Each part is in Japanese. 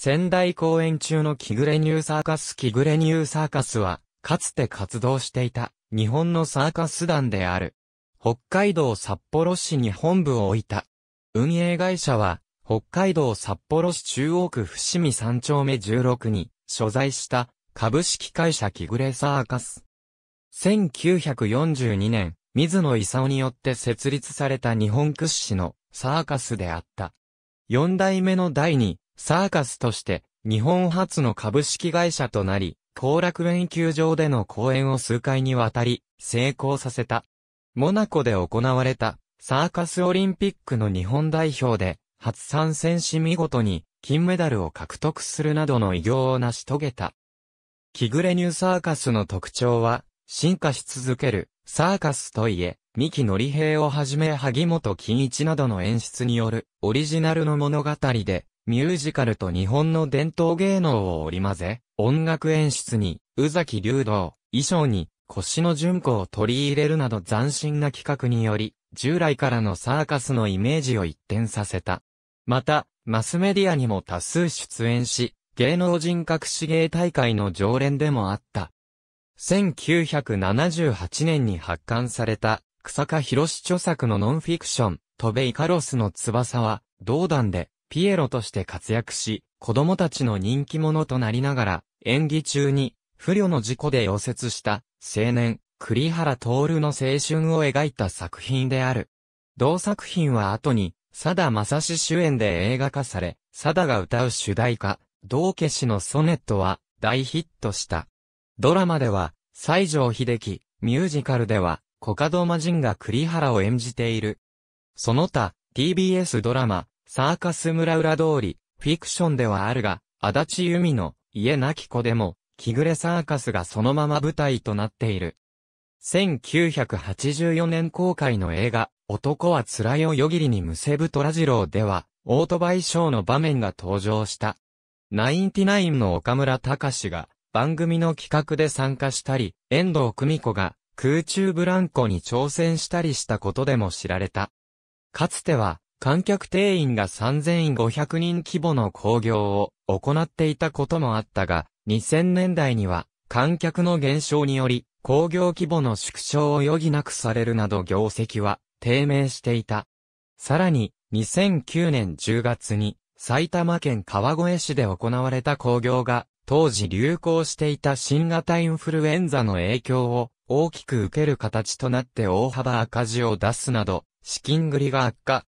仙台公演中のキグレニューサーカスキグレニューサーカスは、かつて活動していた日本のサーカス団である。北海道札幌市に本部を置いた。運営会社は、北海道札幌市中央区伏見三丁目16に所在した株式会社キグレサーカス。1942年、水野勲によって設立された日本屈指のサーカスであった。四代目の第二、サーカスとして日本初の株式会社となり、後楽園球場での公演を数回にわたり成功させた。モナコで行われたサーカスオリンピックの日本代表で初参戦し見事に金メダルを獲得するなどの偉業を成し遂げた。キグレニューサーカスの特徴は進化し続けるサーカスといえ、三木のり平をはじめ萩本欽一などの演出によるオリジナルの物語でミュージカルと日本の伝統芸能を織り交ぜ、音楽演出に宇崎竜道、衣装に腰の順子を取り入れるなど斬新な企画により、従来からのサーカスのイメージを一転させた。また、マスメディアにも多数出演し、芸能人隠し芸大会の常連でもあった。1978年に発刊された、草加博士著作のノンフィクション、トベイカロスの翼は、同団で、ピエロとして活躍し、子供たちの人気者となりながら、演技中に、不慮の事故で溶接した、青年、栗原徹の青春を描いた作品である。同作品は後に、佐田正史主演で映画化され、佐田が歌う主題歌、道化師のソネットは大ヒットした。ドラマでは、西城秀樹、ミュージカルでは、コカドマジンが栗原を演じている。その他、TBS ドラマ、サーカス村裏通り、フィクションではあるが、足立由美の家なき子でも、キグレサーカスがそのまま舞台となっている。1984年公開の映画、男は辛いをよぎりにむせぶ虎次郎では、オートバイショーの場面が登場した。ナインティナインの岡村隆史が番組の企画で参加したり、遠藤久美子が空中ブランコに挑戦したりしたことでも知られた。かつては、観客定員が3500人規模の興行を行っていたこともあったが、2000年代には観客の減少により工業規模の縮小を余儀なくされるなど業績は低迷していた。さらに、2009年10月に埼玉県川越市で行われた工業が当時流行していた新型インフルエンザの影響を大きく受ける形となって大幅赤字を出すなど資金繰りが悪化。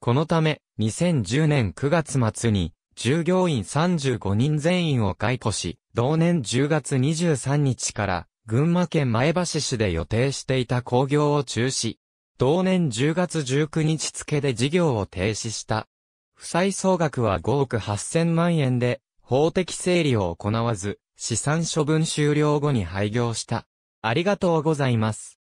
このため、2010年9月末に従業員35人全員を解雇し、同年10月23日から群馬県前橋市で予定していた工業を中止。同年10月19日付で事業を停止した。負債総額は5億8000万円で、法的整理を行わず、資産処分終了後に廃業した。ありがとうございます。